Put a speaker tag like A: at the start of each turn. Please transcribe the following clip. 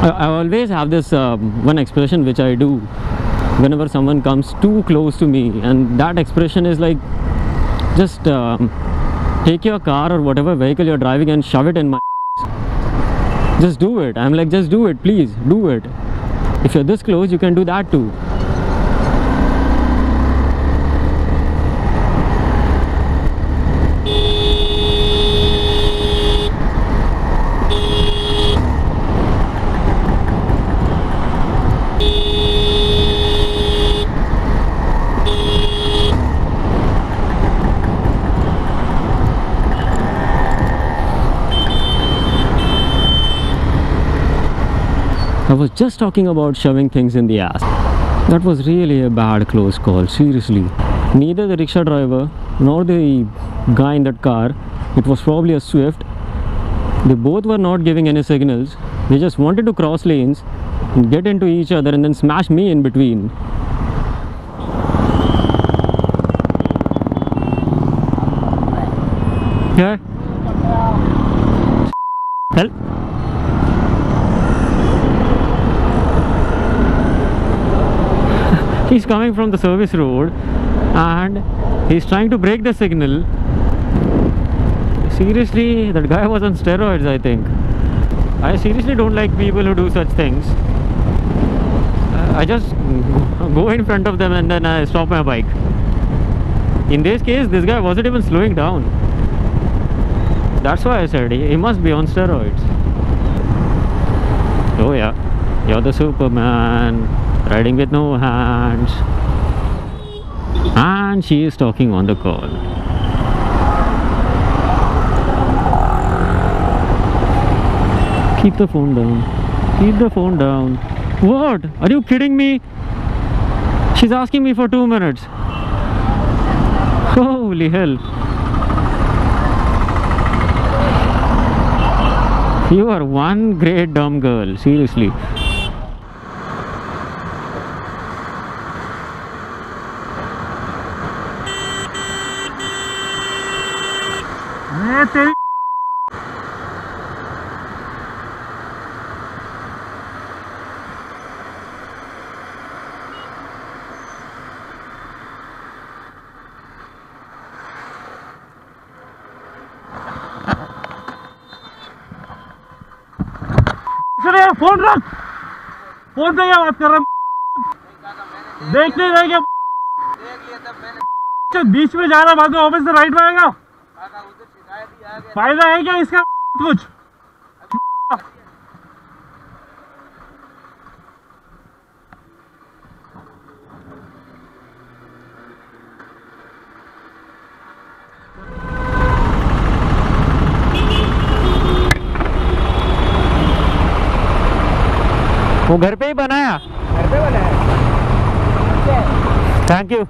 A: I, always have this um, one expression which I do whenever someone comes too close to me, and that expression is like just um, take your car or whatever vehicle you're driving and shove it in my. Just do it. I'm like, just do it, please, do it. If you're this close, you can do that too. I was just talking about shoving things in the ass. That was really a bad close call, seriously. Neither the rickshaw driver nor the guy in that car, it was probably a Swift, they both were not giving any signals. They just wanted to cross lanes, and get into each other, and then smash me in between. Yeah. Help. He's coming from the service road and he's trying to break the signal. Seriously that guy was on steroids i think. I seriously don't like people who do such things. I just go in front of them and then i stop my bike. In this case this guy wasn't even slowing down. That's why i said he, he must be on steroids. Oh yeah. You're the superman riding with no hands. And she is talking on the call. Keep the phone down. Keep the phone down. What? Are you kidding me? She's asking me for two minutes. Holy hell. You are one great dumb girl. Seriously
B: मैं तेरी phone रख। Phone पे क्या बात कर रहा है? देख नहीं रहे क्या? अच्छा, बीच में जा रहा में ऑफ़िस से राइट में आएगा। फ़ायदा है क्या इसका कुछ?
A: वो घर पे ही बनाया।
C: घर पे बनाया।
A: Thank you